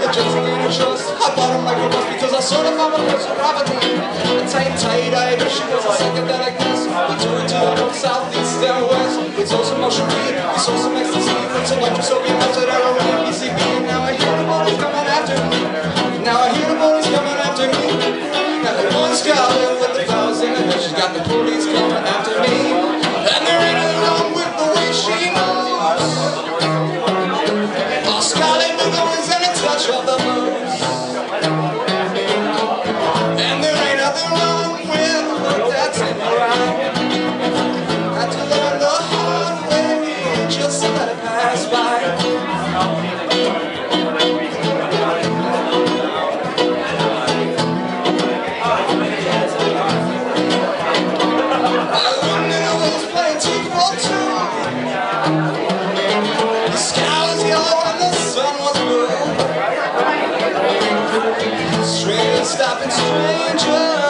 i just need mama trust. I bought A tight, tight Irish, she was a psychedelic mess. We took her to the north, south, east, and west. We saw some mushroom we saw some ecstasy, we took some electrosopium, we saw heroin, PCP, and now I hear the. it. stopping strangers.